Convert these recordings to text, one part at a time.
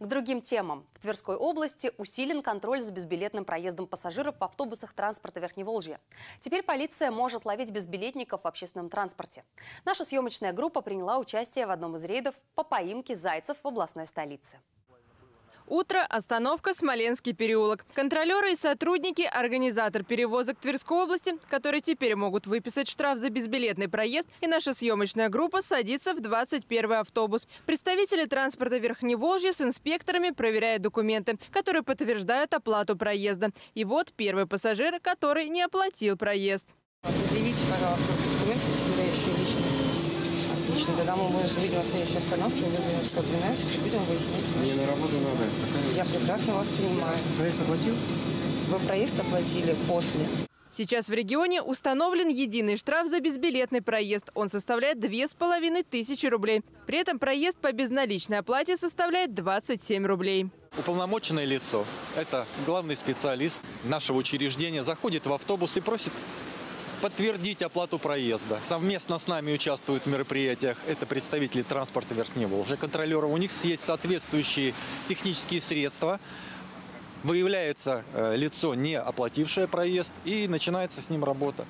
К другим темам. В Тверской области усилен контроль за безбилетным проездом пассажиров в автобусах транспорта Верхневолжья. Теперь полиция может ловить безбилетников в общественном транспорте. Наша съемочная группа приняла участие в одном из рейдов по поимке зайцев в областной столице. Утро, остановка, Смоленский переулок. Контролеры и сотрудники, организатор перевозок Тверской области, которые теперь могут выписать штраф за безбилетный проезд, и наша съемочная группа садится в 21 автобус. Представители транспорта Верхневолжья с инспекторами проверяют документы, которые подтверждают оплату проезда. И вот первый пассажир, который не оплатил проезд. Предъявите, пожалуйста, документы. Отлично, тогда мы будем видим на следующей остановке, вызовем 112 и будем выяснять. Мне на работу надо. Я прекрасно вас понимаю. Проезд оплатил? Вы проезд оплатили после. Сейчас в регионе установлен единый штраф за безбилетный проезд. Он составляет 2500 рублей. При этом проезд по безналичной оплате составляет 27 рублей. Уполномоченное лицо, это главный специалист нашего учреждения, заходит в автобус и просит подтвердить оплату проезда. Совместно с нами участвуют в мероприятиях. Это представители транспорта Верхнего Волжья, контролеры. У них есть соответствующие технические средства. Выявляется э, лицо, не оплатившее проезд, и начинается с ним работа.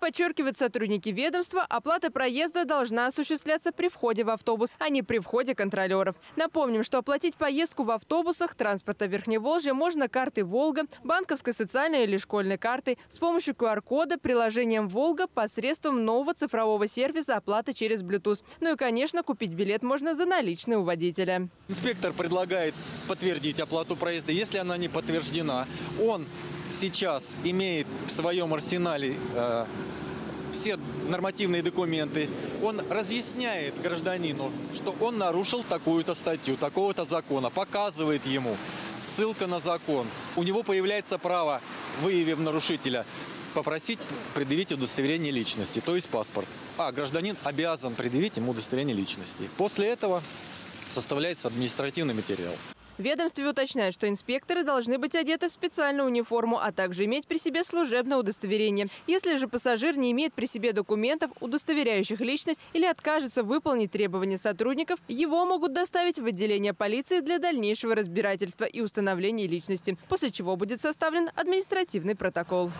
Подчеркивают сотрудники ведомства, оплата проезда должна осуществляться при входе в автобус, а не при входе контролеров. Напомним, что оплатить поездку в автобусах транспорта Верхневолжья можно картой «Волга», банковской, социальной или школьной картой, с помощью QR-кода, приложением «Волга» посредством нового цифрового сервиса оплаты через Bluetooth. Ну и, конечно, купить билет можно за наличные у водителя. Инспектор предлагает подтвердить оплату проезда. Если она не подтверждена, он сейчас имеет в своем арсенале э, все нормативные документы, он разъясняет гражданину, что он нарушил такую-то статью, такого-то закона, показывает ему ссылка на закон. У него появляется право, выявив нарушителя, попросить предъявить удостоверение личности, то есть паспорт. А гражданин обязан предъявить ему удостоверение личности. После этого составляется административный материал. В ведомстве уточняют, что инспекторы должны быть одеты в специальную униформу, а также иметь при себе служебное удостоверение. Если же пассажир не имеет при себе документов, удостоверяющих личность или откажется выполнить требования сотрудников, его могут доставить в отделение полиции для дальнейшего разбирательства и установления личности, после чего будет составлен административный протокол.